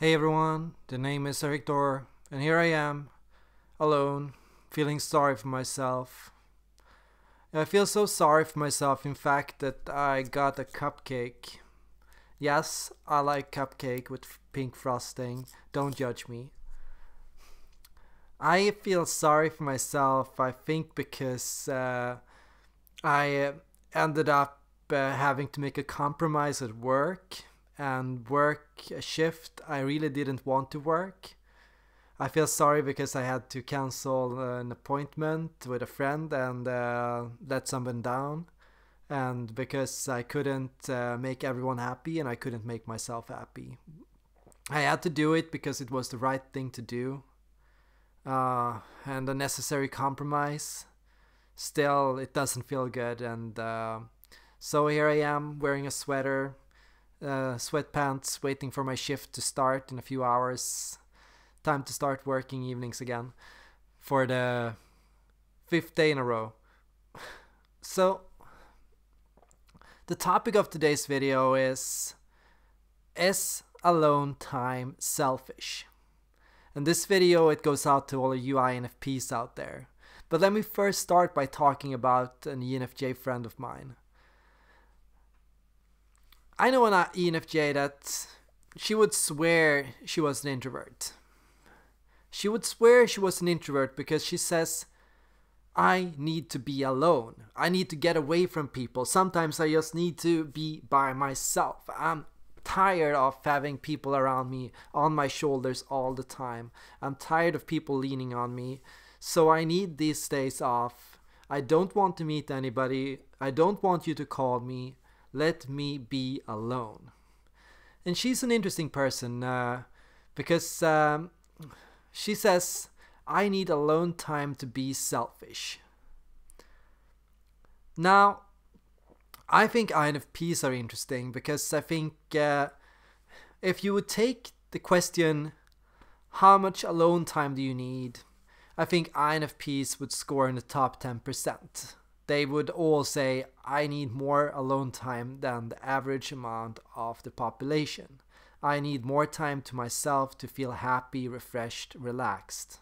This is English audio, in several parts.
Hey everyone, the name is Erik Thor, and here I am, alone, feeling sorry for myself. I feel so sorry for myself, in fact, that I got a cupcake. Yes, I like cupcake with pink frosting, don't judge me. I feel sorry for myself, I think, because uh, I uh, ended up uh, having to make a compromise at work and work a shift I really didn't want to work. I feel sorry because I had to cancel an appointment with a friend and uh, let someone down, and because I couldn't uh, make everyone happy and I couldn't make myself happy. I had to do it because it was the right thing to do, uh, and a necessary compromise. Still, it doesn't feel good, and uh, so here I am wearing a sweater uh, sweatpants, waiting for my shift to start in a few hours. Time to start working evenings again for the fifth day in a row. So, the topic of today's video is Is alone time selfish? And this video it goes out to all of you INFPs out there. But let me first start by talking about an ENFJ friend of mine. I know an uh, ENFJ that she would swear she was an introvert. She would swear she was an introvert because she says, I need to be alone. I need to get away from people. Sometimes I just need to be by myself. I'm tired of having people around me on my shoulders all the time. I'm tired of people leaning on me. So I need these days off. I don't want to meet anybody. I don't want you to call me let me be alone. And she's an interesting person uh, because um, she says, I need alone time to be selfish. Now, I think INFPs are interesting because I think uh, if you would take the question, how much alone time do you need? I think INFPs would score in the top 10% they would all say, I need more alone time than the average amount of the population. I need more time to myself to feel happy, refreshed, relaxed.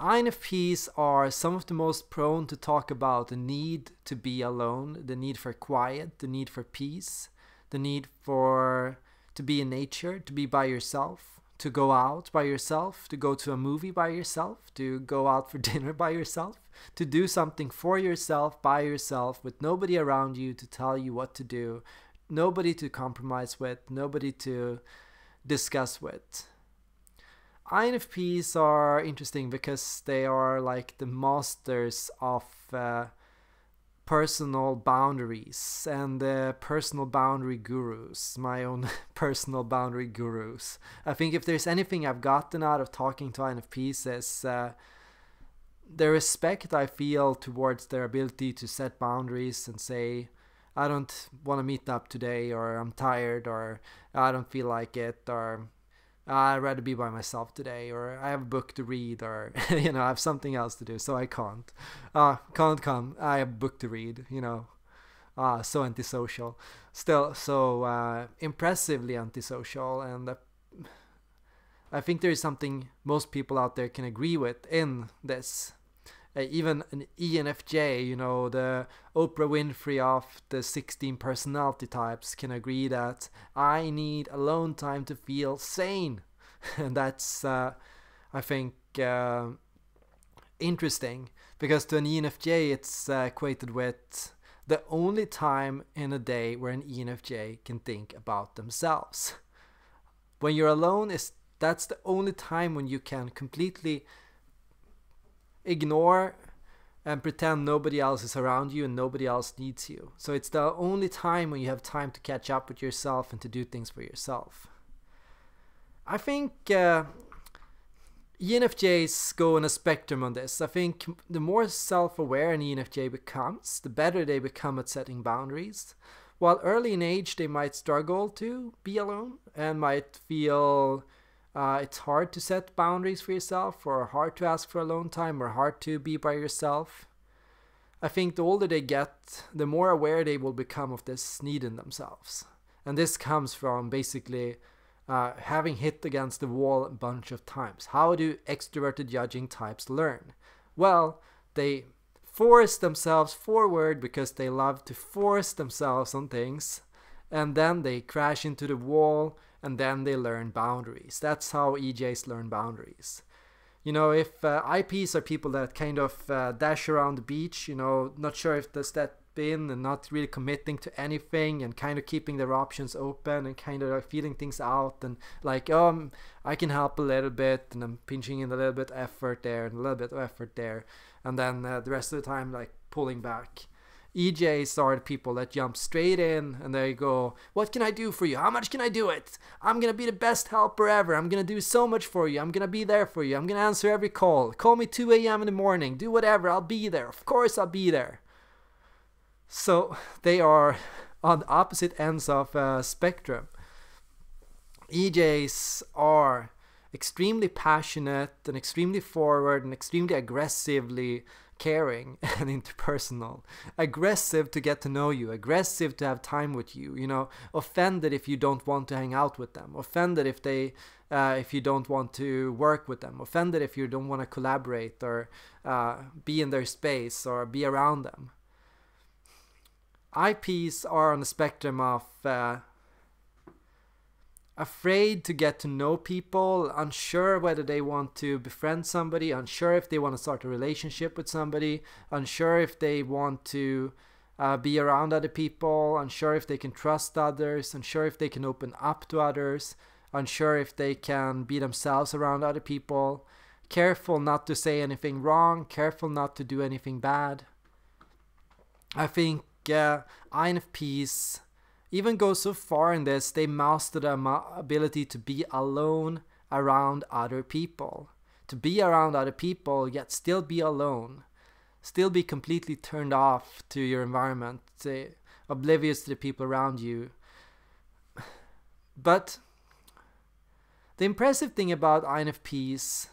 INFPs are some of the most prone to talk about the need to be alone, the need for quiet, the need for peace, the need for to be in nature, to be by yourself to go out by yourself, to go to a movie by yourself, to go out for dinner by yourself, to do something for yourself by yourself with nobody around you to tell you what to do, nobody to compromise with, nobody to discuss with. INFPs are interesting because they are like the masters of uh, personal boundaries and uh, personal boundary gurus, my own personal boundary gurus. I think if there's anything I've gotten out of talking to INFPs is uh, the respect I feel towards their ability to set boundaries and say, I don't want to meet up today, or I'm tired, or I don't feel like it, or I'd rather be by myself today, or I have a book to read, or you know, I have something else to do, so I can't. Uh, can't come. I have a book to read, you know. Uh, so antisocial. Still, so uh, impressively antisocial, and uh, I think there is something most people out there can agree with in this. Uh, even an ENFJ, you know, the Oprah Winfrey of the 16 personality types can agree that I need alone time to feel sane. and that's, uh, I think, uh, interesting because to an ENFJ it's uh, equated with the only time in a day where an ENFJ can think about themselves. When you're alone is that's the only time when you can completely ignore and pretend nobody else is around you and nobody else needs you. So it's the only time when you have time to catch up with yourself and to do things for yourself. I think uh, ENFJs go on a spectrum on this. I think the more self aware an ENFJ becomes, the better they become at setting boundaries. While early in age, they might struggle to be alone and might feel uh, it's hard to set boundaries for yourself, or hard to ask for alone time, or hard to be by yourself. I think the older they get, the more aware they will become of this need in themselves. And this comes from basically uh, having hit against the wall a bunch of times. How do extroverted judging types learn? Well, they force themselves forward because they love to force themselves on things, and then they crash into the wall and then they learn boundaries. That's how EJs learn boundaries. You know, if uh, IPs are people that kind of uh, dash around the beach, you know, not sure if there's that in and not really committing to anything and kind of keeping their options open and kind of like feeling things out and like oh I'm, i can help a little bit and i'm pinching in a little bit effort there and a little bit of effort there and then uh, the rest of the time like pulling back EJs are the people that jump straight in and they go, What can I do for you? How much can I do it? I'm gonna be the best helper ever. I'm gonna do so much for you. I'm gonna be there for you. I'm gonna answer every call. Call me 2 a.m. in the morning. Do whatever. I'll be there. Of course, I'll be there. So they are on the opposite ends of a spectrum. EJs are extremely passionate and extremely forward and extremely aggressively caring and interpersonal. Aggressive to get to know you aggressive to have time with you you know? Offended if you don't want to hang out with them offended if they uh, if you don't want to work with them offended if you don't want to collaborate or uh, be in their space or be around them. IPs are on the spectrum of uh, afraid to get to know people, unsure whether they want to befriend somebody, unsure if they want to start a relationship with somebody, unsure if they want to uh, be around other people, unsure if they can trust others, unsure if they can open up to others, unsure if they can be themselves around other people, careful not to say anything wrong, careful not to do anything bad. I think uh, INFPs even go so far in this they master the ability to be alone around other people. To be around other people yet still be alone. Still be completely turned off to your environment, oblivious to the people around you. But the impressive thing about INFPs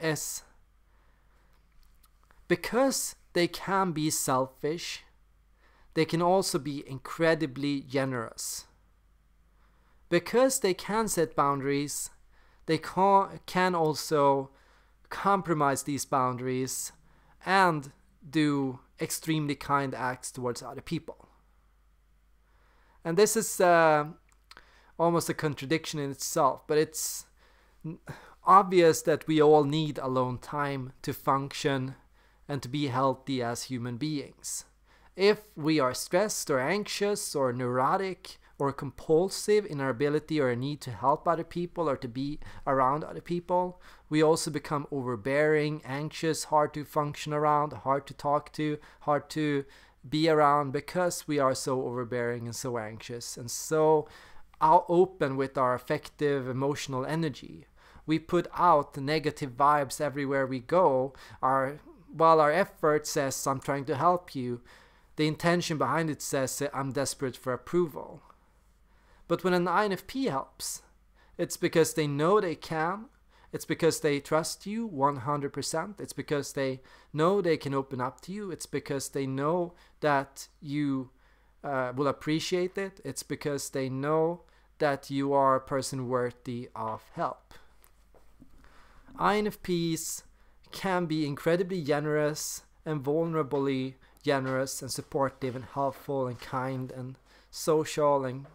is because they can be selfish they can also be incredibly generous. Because they can set boundaries, they can also compromise these boundaries and do extremely kind acts towards other people. And this is uh, almost a contradiction in itself, but it's obvious that we all need alone time to function and to be healthy as human beings. If we are stressed or anxious or neurotic or compulsive in our ability or need to help other people or to be around other people, we also become overbearing, anxious, hard to function around, hard to talk to, hard to be around because we are so overbearing and so anxious and so open with our affective emotional energy. We put out negative vibes everywhere we go. Our while our effort says I'm trying to help you, the intention behind it says I'm desperate for approval. But when an INFP helps, it's because they know they can, it's because they trust you 100%, it's because they know they can open up to you, it's because they know that you uh, will appreciate it, it's because they know that you are a person worthy of help. INFPs can be incredibly generous and vulnerably generous and supportive and helpful and kind and social and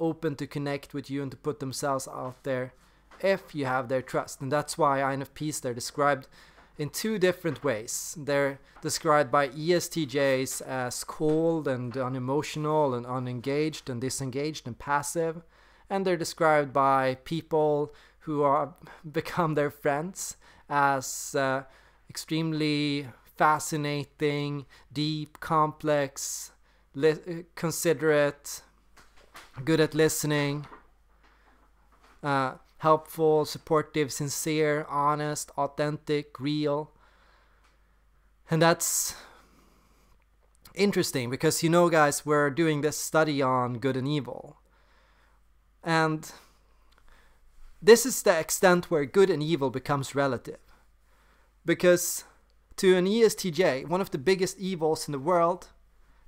open to connect with you and to put themselves out there if you have their trust. And that's why INFPs they're described in two different ways. They're described by ESTJs as cold and unemotional and unengaged and disengaged and passive. And they're described by people who are become their friends as uh, extremely fascinating, deep, complex, considerate, good at listening, uh, helpful, supportive, sincere, honest, authentic, real. And that's interesting because you know, guys, we're doing this study on good and evil. And this is the extent where good and evil becomes relative. Because to an ESTJ, one of the biggest evils in the world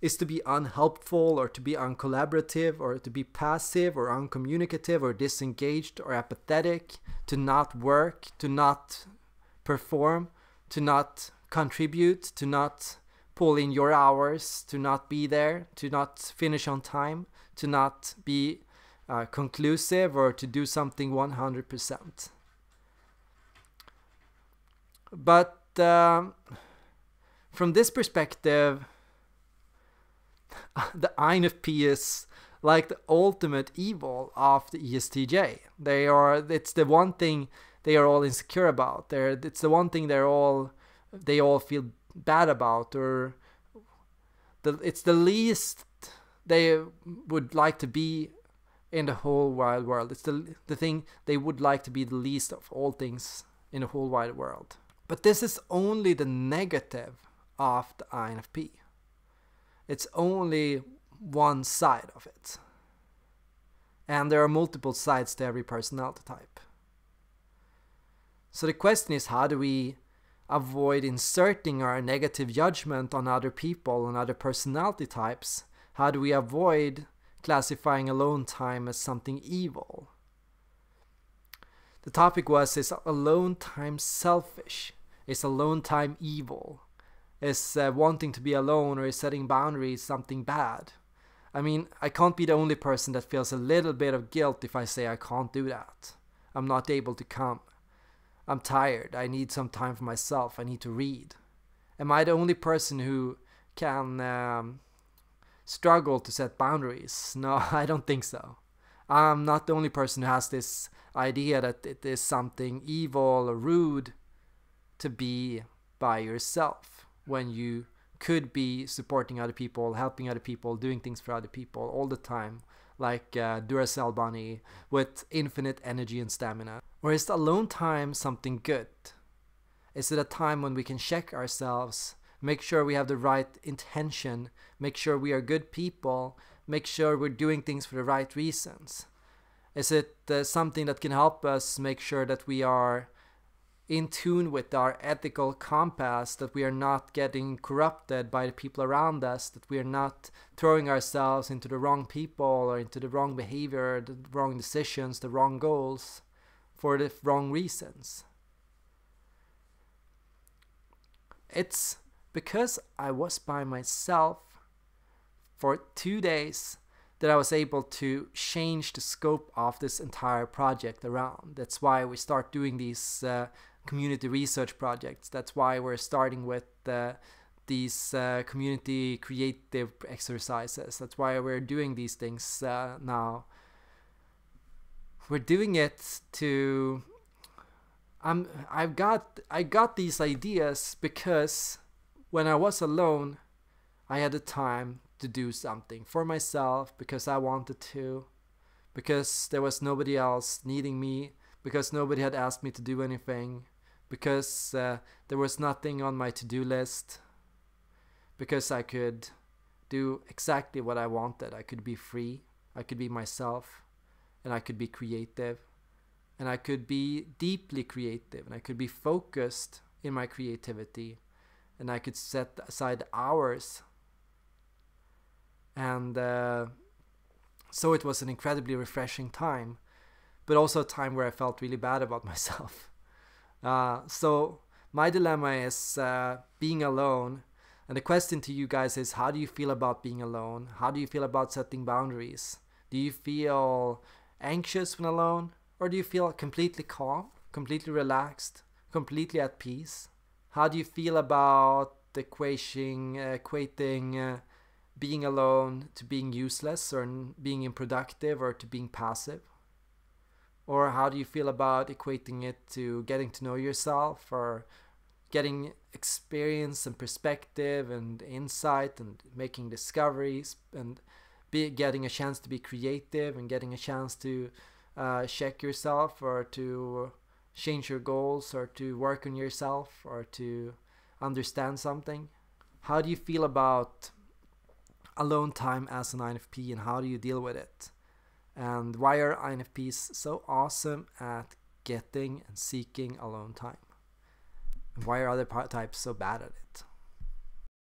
is to be unhelpful or to be uncollaborative or to be passive or uncommunicative or disengaged or apathetic, to not work, to not perform, to not contribute, to not pull in your hours, to not be there, to not finish on time, to not be uh, conclusive or to do something 100%. But um, from this perspective, the INFP is like the ultimate evil of the ESTJ. They are it's the one thing they are all insecure about. They're it's the one thing they're all they all feel bad about or the it's the least they would like to be in the whole wide world. It's the the thing they would like to be the least of all things in the whole wide world. But this is only the negative of the INFP. It's only one side of it. And there are multiple sides to every personality type. So the question is how do we avoid inserting our negative judgment on other people and other personality types? How do we avoid classifying alone time as something evil? The topic was is alone time selfish? Is alone time evil? Is uh, wanting to be alone or is setting boundaries something bad? I mean, I can't be the only person that feels a little bit of guilt if I say I can't do that. I'm not able to come. I'm tired. I need some time for myself. I need to read. Am I the only person who can um, struggle to set boundaries? No, I don't think so. I'm not the only person who has this idea that it is something evil or rude to be by yourself when you could be supporting other people, helping other people, doing things for other people all the time, like uh, Duracell Bunny with infinite energy and stamina? Or is alone time something good? Is it a time when we can check ourselves, make sure we have the right intention, make sure we are good people, make sure we're doing things for the right reasons? Is it uh, something that can help us make sure that we are in tune with our ethical compass, that we are not getting corrupted by the people around us, that we are not throwing ourselves into the wrong people or into the wrong behavior, the wrong decisions, the wrong goals for the wrong reasons. It's because I was by myself for two days that I was able to change the scope of this entire project around. That's why we start doing these uh, community research projects. That's why we're starting with uh, these uh, community creative exercises. That's why we're doing these things uh, now. We're doing it to. I'm. I've got. I got these ideas because when I was alone, I had the time to do something for myself because I wanted to, because there was nobody else needing me, because nobody had asked me to do anything because uh, there was nothing on my to-do list because I could do exactly what I wanted. I could be free, I could be myself, and I could be creative, and I could be deeply creative, and I could be focused in my creativity, and I could set aside hours. And uh, so it was an incredibly refreshing time, but also a time where I felt really bad about myself. Uh, so my dilemma is uh, being alone. And the question to you guys is how do you feel about being alone? How do you feel about setting boundaries? Do you feel anxious when alone? Or do you feel completely calm, completely relaxed, completely at peace? How do you feel about equating, equating uh, being alone to being useless or being unproductive or to being passive? Or how do you feel about equating it to getting to know yourself or getting experience and perspective and insight and making discoveries and be getting a chance to be creative and getting a chance to uh, check yourself or to change your goals or to work on yourself or to understand something? How do you feel about alone time as an INFP and how do you deal with it? And why are INFPs so awesome at getting and seeking alone time? And why are other types so bad at it?